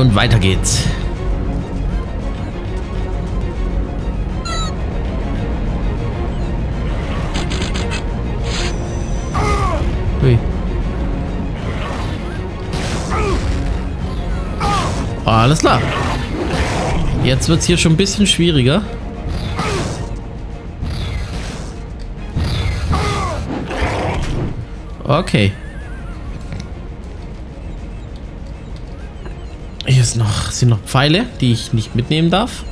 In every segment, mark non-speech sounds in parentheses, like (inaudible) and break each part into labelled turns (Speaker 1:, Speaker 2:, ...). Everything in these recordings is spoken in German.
Speaker 1: Und weiter geht's. Hui. Alles klar. Jetzt wird es hier schon ein bisschen schwieriger. Okay. Sind noch Pfeile, die ich nicht mitnehmen darf.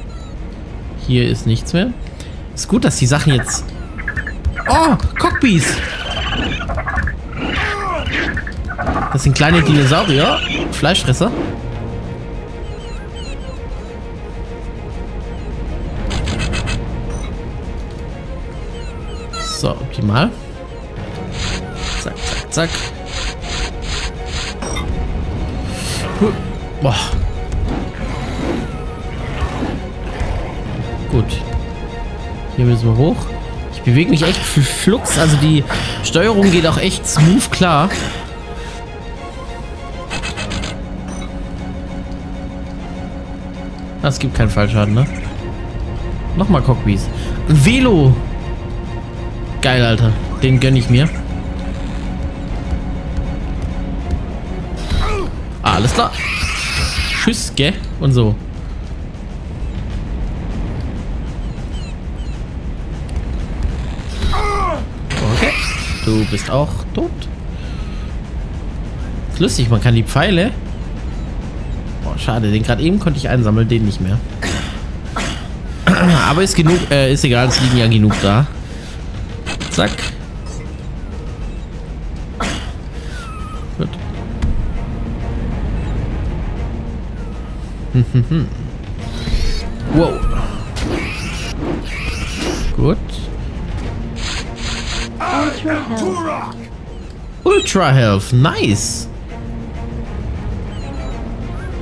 Speaker 1: Hier ist nichts mehr. Ist gut, dass die Sachen jetzt... Oh, Cockbees! Das sind kleine Dinosaurier. Fleischfresser. So, optimal. Zack, zack, zack. Huh. Boah. Gut. Hier müssen wir hoch. Ich bewege mich echt flux. Also die Steuerung geht auch echt smooth klar. Es gibt keinen Fallschaden, ne? Nochmal Cockbees. Velo. Geil, Alter. Den gönne ich mir. Alles klar. Tschüss, gell? Und so. Du bist auch tot. Ist lustig, man kann die Pfeile Schade, den gerade eben konnte ich einsammeln, den nicht mehr. Aber ist genug, äh, ist egal, es liegen ja genug da. Zack. Gut. (laughs) wow. Gut. Ultra Health. Ultra Health, nice.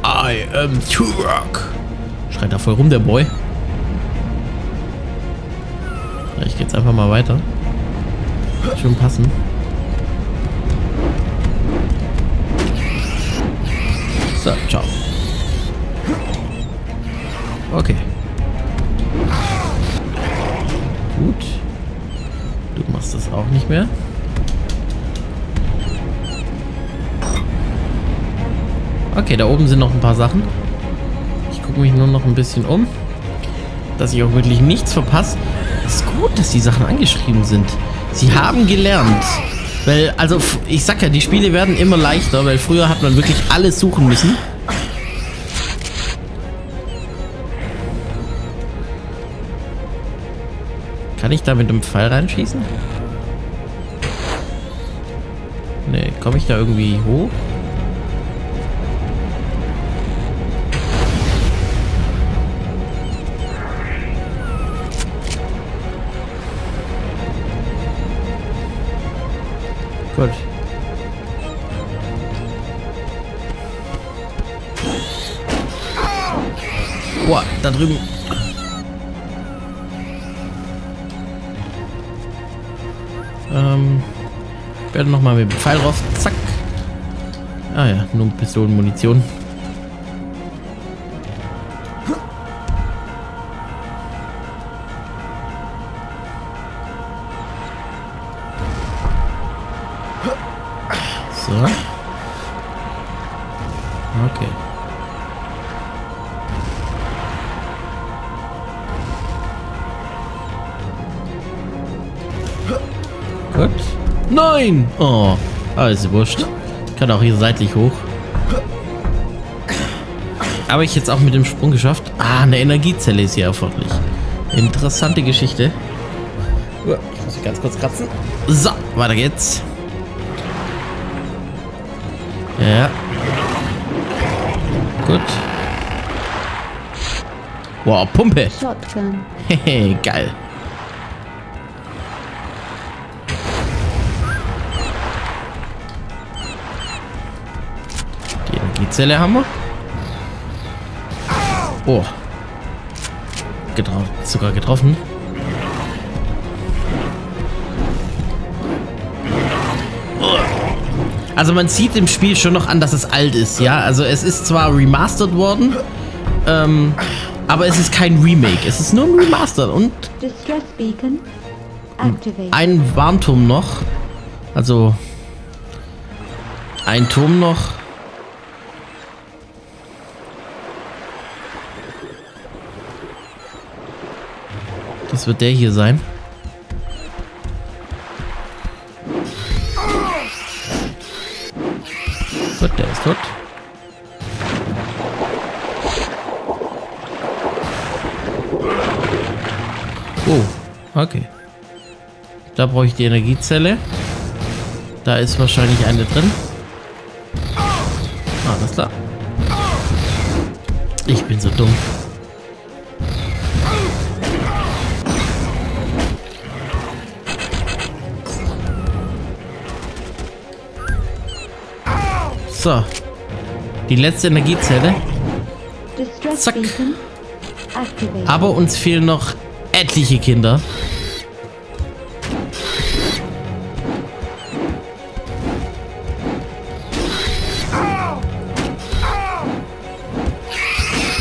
Speaker 1: I am Turok. Schreit da voll rum, der Boy. Ja, ich geh jetzt einfach mal weiter. Schon passen. So, ciao. Okay. Nicht mehr. Okay, da oben sind noch ein paar Sachen. Ich gucke mich nur noch ein bisschen um. Dass ich auch wirklich nichts verpasse. Es ist gut, dass die Sachen angeschrieben sind. Sie haben gelernt. Weil, also, ich sag ja, die Spiele werden immer leichter, weil früher hat man wirklich alles suchen müssen. Kann ich da mit einem Pfeil reinschießen? Komme ich da irgendwie hoch? Gut. Boah, da drüben. Ähm. Werde nochmal mit dem Pfeil drauf. Zack. Ah ja, nur Pistolenmunition. Gut. Nein! Oh, alles wurscht. Ich kann auch hier seitlich hoch. Aber ich jetzt auch mit dem Sprung geschafft. Ah, eine Energiezelle ist hier erforderlich. Interessante Geschichte. Ich muss mich ganz kurz kratzen. So, weiter geht's. Ja. Gut. Wow, Pumpe. Shotgun. Hehe, geil. Zelle haben wir. Oh. Getrau sogar getroffen. Also man sieht im Spiel schon noch an, dass es alt ist, ja. Also es ist zwar remastered worden, ähm, aber es ist kein Remake. Es ist nur ein Remaster und ein Warnturm noch. Also ein Turm noch. Das wird der hier sein. Gut, der ist tot. Oh, okay. Da brauche ich die Energiezelle. Da ist wahrscheinlich eine drin. Alles klar. Ich bin so dumm. So. Die letzte Energiezelle. Zack. Aber uns fehlen noch etliche Kinder.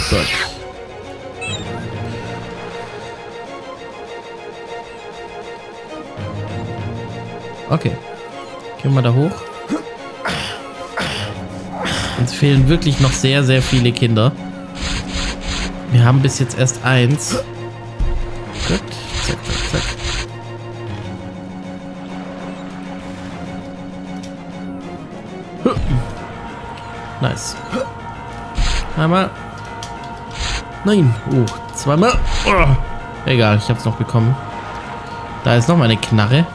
Speaker 1: Gut. Okay. Gehen wir da hoch. Uns fehlen wirklich noch sehr, sehr viele Kinder. Wir haben bis jetzt erst eins. Gut. Zack, zack, zack. Nice. Einmal. Nein. Oh, zweimal. Oh. Egal, ich hab's noch bekommen. Da ist noch meine Knarre.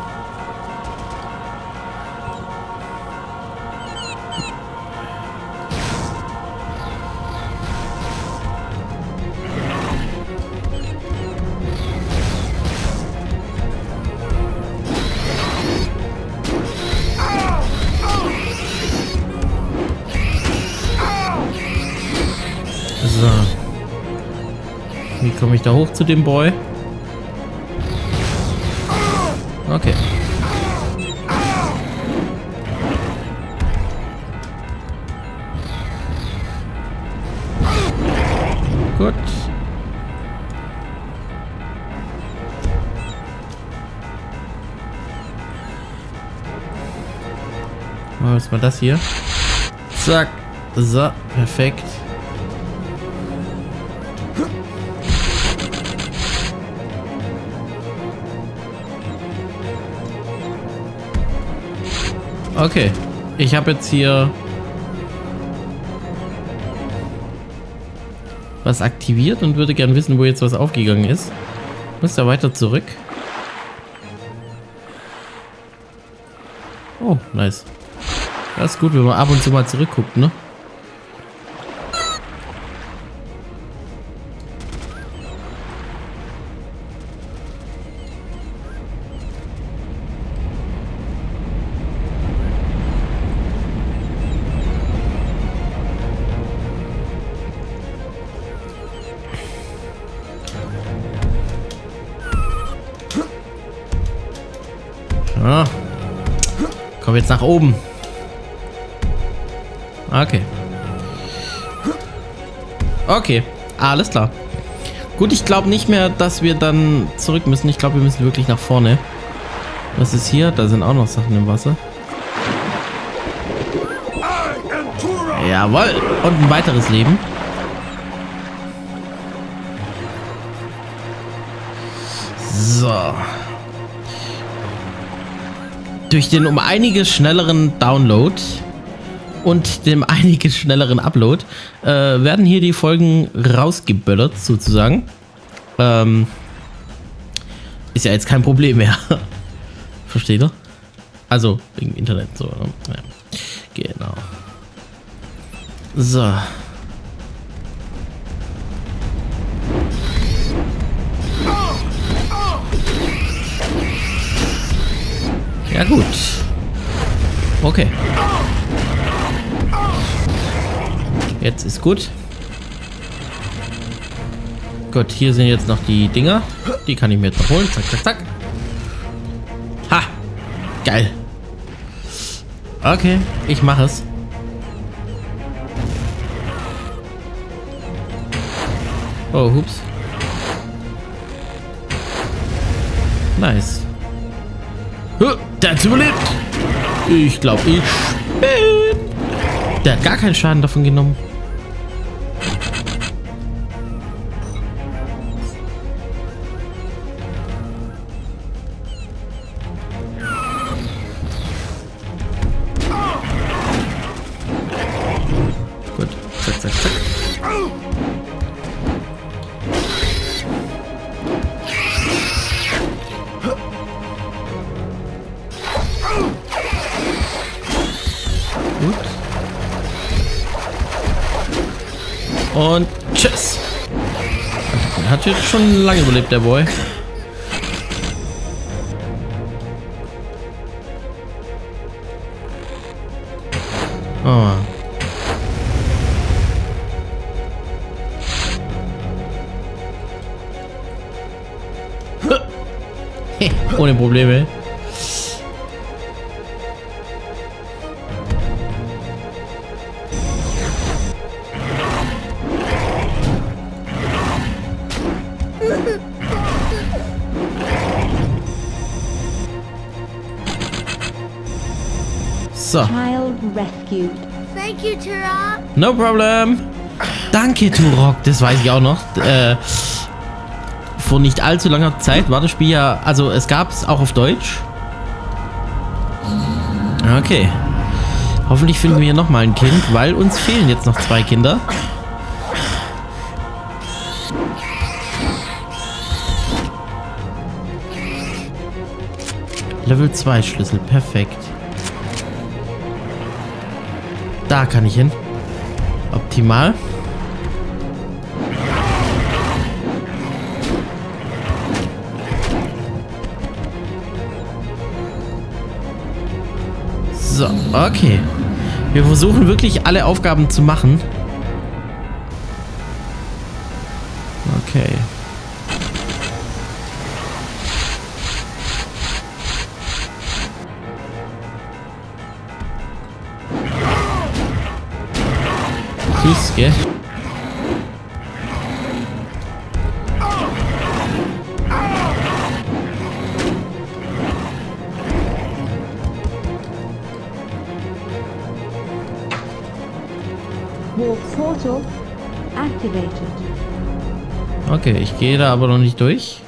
Speaker 1: Komme ich da hoch zu dem Boy? Okay. Gut. Jetzt mal das hier. Zack. So, perfekt. Okay. Ich habe jetzt hier was aktiviert und würde gern wissen, wo jetzt was aufgegangen ist. Muss da weiter zurück. Oh, nice. Das ist gut, wenn man ab und zu mal zurückguckt, ne? Komm jetzt nach oben. Okay. Okay, alles klar. Gut, ich glaube nicht mehr, dass wir dann zurück müssen. Ich glaube, wir müssen wirklich nach vorne. Was ist hier? Da sind auch noch Sachen im Wasser. Jawohl. Und ein weiteres Leben. So. Durch den um einiges schnelleren Download und dem (laughs) einiges schnelleren Upload äh, werden hier die Folgen rausgeböllert, sozusagen. Ähm, ist ja jetzt kein Problem mehr. (laughs) Versteht ihr? Also, wegen Internet so. Ne? Ja. Genau. So. Gut. Okay. Jetzt ist gut. Gut, hier sind jetzt noch die Dinger. Die kann ich mir jetzt noch holen. Zack, zack, zack. Ha! Geil. Okay, ich mache es. Oh, hups. Nice. Hat's überlebt. Ich glaube, ich bin. Der hat gar keinen Schaden davon genommen. Hat jetzt schon lange überlebt, der Boy. Oh. (laughs) Ohne Probleme. So,
Speaker 2: Child rescued.
Speaker 3: Thank you, Turok.
Speaker 1: no problem. Danke, Turok. Das weiß ich auch noch. Äh, vor nicht allzu langer Zeit war das Spiel ja... Also, es gab es auch auf Deutsch. Okay. Hoffentlich finden wir hier nochmal ein Kind, weil uns fehlen jetzt noch zwei Kinder. Level 2 Schlüssel, perfekt. Da kann ich hin. Optimal. So, okay. Wir versuchen wirklich alle Aufgaben zu machen.
Speaker 2: Warp portal activated.
Speaker 1: Okay, ich gehe da aber noch nicht durch.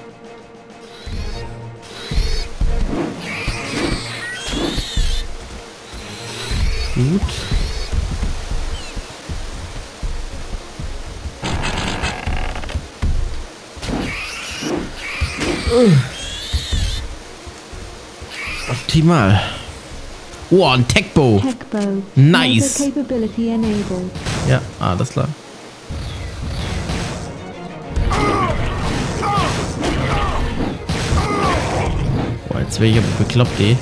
Speaker 1: Gut. Optimal. Oh, ein Techbow.
Speaker 2: Tech bow.
Speaker 1: Nice. Ja, alles klar. Boah, jetzt wäre ich aber bekloppt, eh.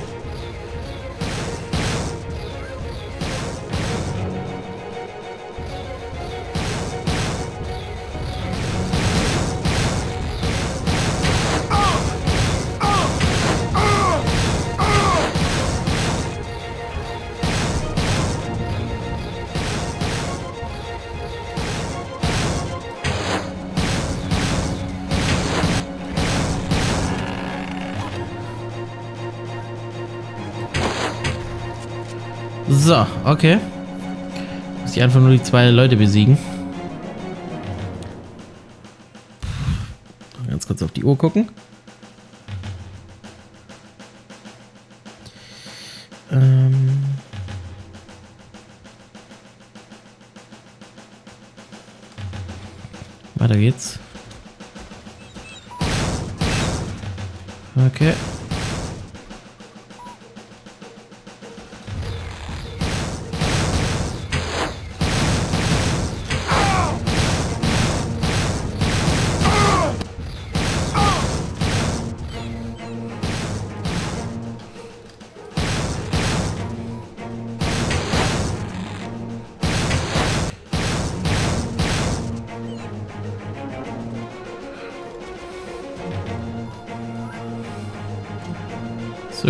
Speaker 1: Okay. Muss ich einfach nur die zwei Leute besiegen. Ganz kurz auf die Uhr gucken. Ähm. Weiter geht's. Okay.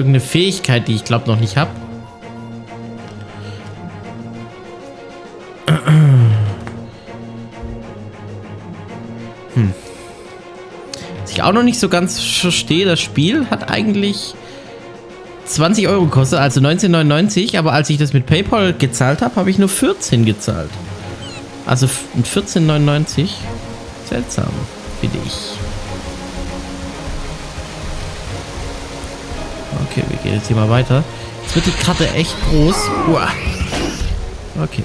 Speaker 1: irgendeine Fähigkeit, die ich glaube noch nicht habe. (clears throat) Hm. Was ich auch noch nicht so ganz verstehe, das Spiel hat eigentlich 20 Euro gekostet, also 19,99, aber als ich das mit PayPal gezahlt habe, habe ich nur 14 gezahlt. Also 14,99. Seltsam, finde ich. Okay, wir gehen jetzt hier mal weiter. Jetzt wird die Karte echt groß. Uah. Okay.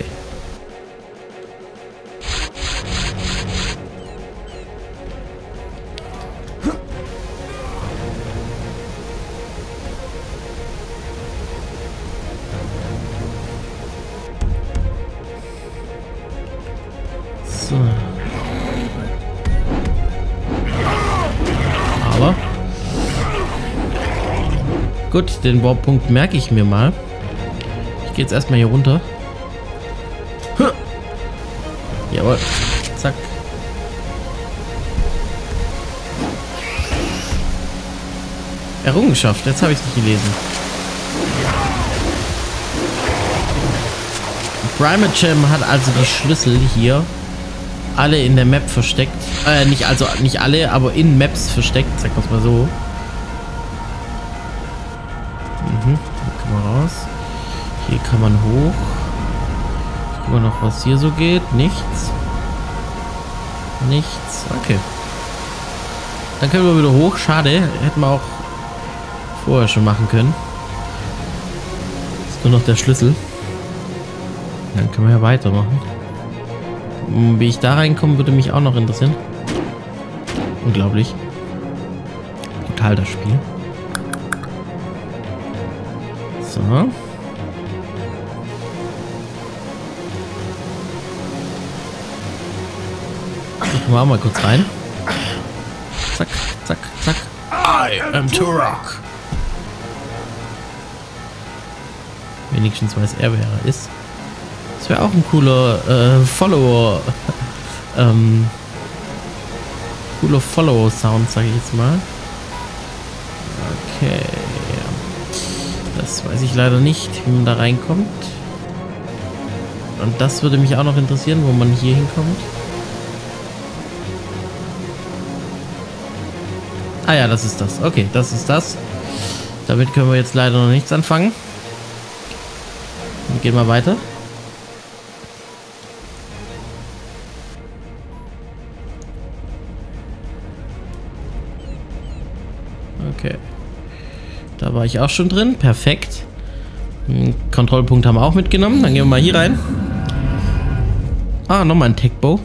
Speaker 1: Gut, den Baupunkt merke ich mir mal. Ich gehe jetzt erstmal hier runter. Huh. Jawohl. Zack. Errungenschaft, jetzt habe ich es nicht gelesen. Primer Gem hat also die Schlüssel hier alle in der Map versteckt. Äh, nicht also nicht alle, aber in Maps versteckt, sag mal so. Kann man hoch. Ich guck mal noch, was hier so geht. Nichts. Nichts. Okay. Dann können wir wieder hoch. Schade. Hätten wir auch vorher schon machen können. Ist nur noch der Schlüssel. Dann können wir ja weitermachen. Hm, Wie ich da reinkomme, würde mich auch noch interessieren. Unglaublich. Total das Spiel. So. Gucken wir auch mal kurz rein. Zack, zack, zack. I am Turok. Wenigstens weiß er, wer er ist. Das wäre auch ein cooler äh, Follower. (laughs) ähm, cooler Follow-Sound, sage ich jetzt mal. Okay. Das weiß ich leider nicht, wie man da reinkommt. Und das würde mich auch noch interessieren, wo man hier hinkommt. Ah ja, das ist das. Okay, das ist das. Damit können wir jetzt leider noch nichts anfangen. Dann gehen wir weiter. Okay. Da war ich auch schon drin. Perfekt. Einen Kontrollpunkt haben wir auch mitgenommen. Dann gehen wir mal hier rein. Ah, nochmal ein Techbow.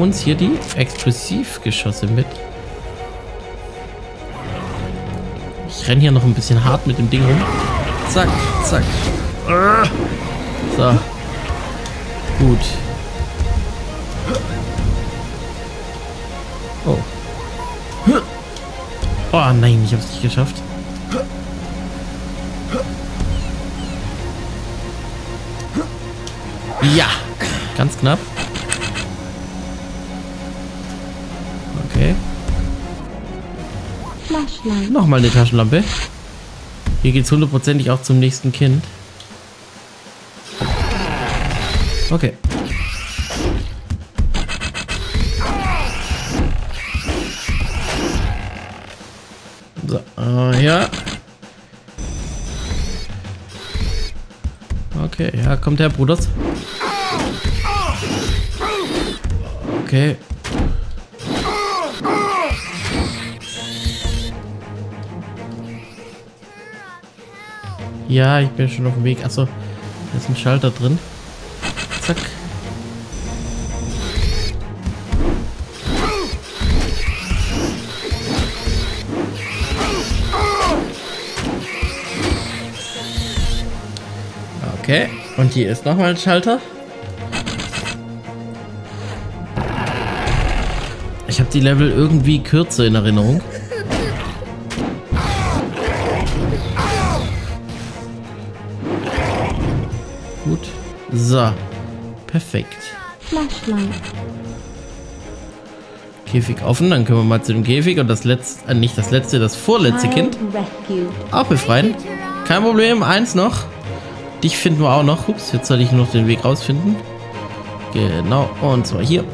Speaker 1: Nehmen uns hier die Explosivgeschosse mit. Ich renne hier noch ein bisschen hart mit dem Ding rum. Zack, zack. So. Gut. Oh. Oh nein, ich hab's nicht geschafft. Ja, ganz knapp.
Speaker 2: Flashlight.
Speaker 1: Nochmal eine Taschenlampe. Hier geht's hundertprozentig auch zum nächsten Kind. Okay. So, äh, ja. Okay, ja, kommt der Bruders. Okay. Ja, ich bin schon auf dem Weg. Achso, da ist ein Schalter drin. Zack. Okay, und hier ist nochmal ein Schalter. Ich habe die Level irgendwie kürzer in Erinnerung. So. Perfekt.
Speaker 2: Flashlight.
Speaker 1: Käfig offen, dann können wir mal zu dem Käfig und das letzte, äh, nicht das letzte, das vorletzte Kind auch befreien. Kein Problem, eins noch. Dich finden wir auch noch. Ups, jetzt soll ich nur noch den Weg rausfinden. Genau, und zwar hier.